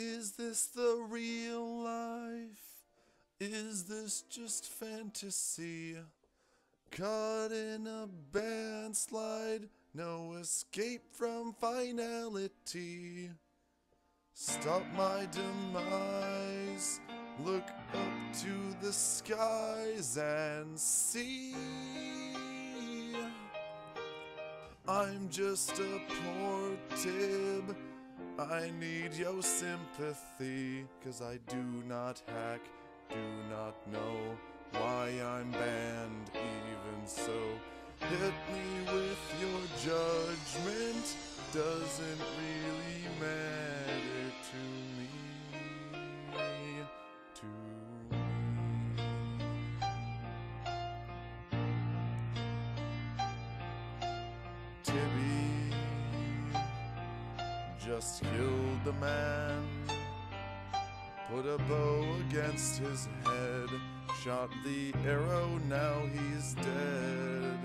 Is this the real life? Is this just fantasy? Caught in a banslide, no escape from finality. Stop my demise, look up to the skies and see. I'm just a poor tib. I need your sympathy, cause I do not hack, do not know why I'm banned, even so. Hit me with your judgment, doesn't really matter to me. To me. Tibby just killed the man. Put a bow against his head. Shot the arrow, now he's dead.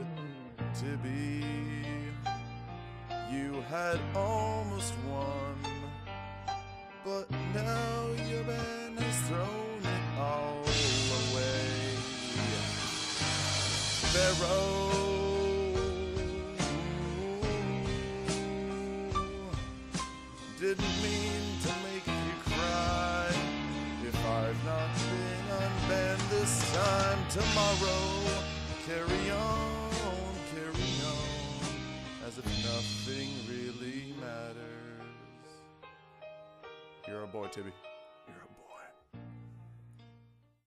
Tibby, you had almost won. But now your man has thrown it all away. Barrow didn't mean to make you cry. If I've not been unbanned this time, tomorrow, carry on, carry on, as if nothing really matters. You're a boy, Tibby.